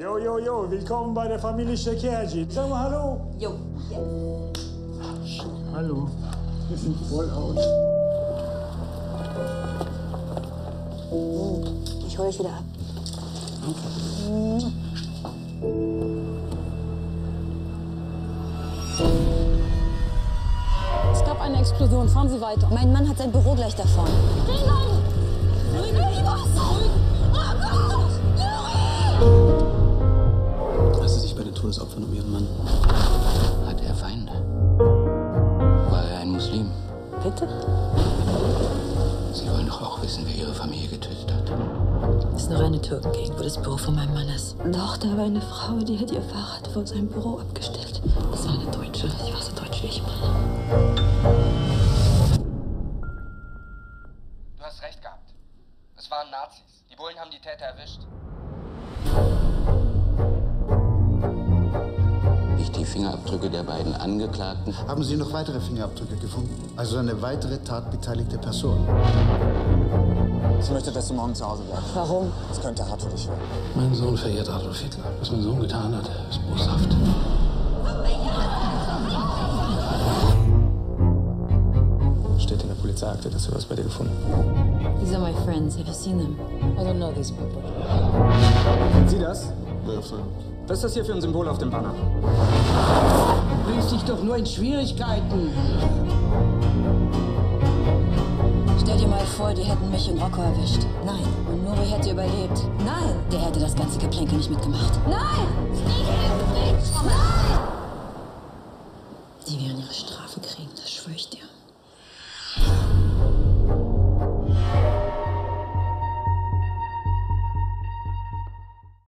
Jo, jo, jo, willkommen bei der Familie Shekerji. Sag mal Hallo. Jo. Hallo. Wir sind voll aus. Ich hole euch wieder ab. Es gab eine Explosion. Fahren Sie weiter. Mein Mann hat sein Büro gleich da vorne. Hast du dich bei den Todesopfern um ihren Mann? Hat er Feinde? War er ein Muslim? Bitte? Sie wollen doch auch wissen, wer Ihre Familie getötet hat. Das ist eine reine Türkengegend, wo das Büro von meinem Mann ist. Doch, da war eine Frau, die hat ihr Fahrrad vor seinem Büro abgestellt. Das war eine Deutsche. Ich war so deutsch wie ich bin. Du hast recht gehabt. Es waren Nazis. Die Bullen haben die Täter erwischt. Nicht die Fingerabdrücke der beiden Angeklagten. Haben Sie noch weitere Fingerabdrücke gefunden? Also eine weitere tatbeteiligte Person? Ich möchte, dass du morgen zu Hause bleibst. Warum? Das könnte hart für dich werden. Mein Sohn verehrt Adolf Hitler. Was mein Sohn getan hat, ist boshaft. Steht in der Polizeiakte, dass du was bei dir gefunden These are my friends. Have you seen them? I don't know these people. Sie das? Was ist das hier für ein Symbol auf dem Banner? bringst dich doch nur in Schwierigkeiten. Stell dir mal vor, die hätten mich und Rocco erwischt. Nein. Und Nuri hätte überlebt. Nein. Der hätte das ganze Geplänkel nicht mitgemacht. Nein! Nein! Die werden ihre Strafe kriegen, das schwöre ich dir.